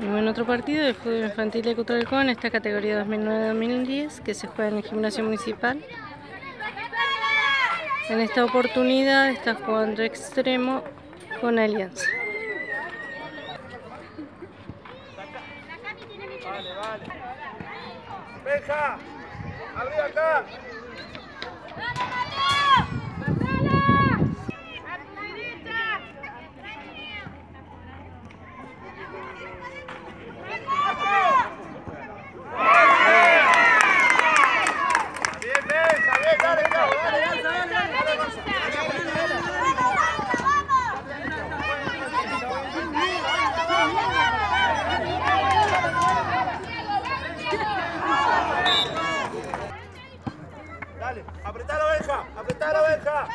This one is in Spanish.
En otro partido de fútbol infantil de Cutralcó en esta categoría 2009-2010 que se juega en el gimnasio municipal. En esta oportunidad está jugando extremo con Alianza. Vale, vale. acá! Dale, la oveja, apretá la oveja.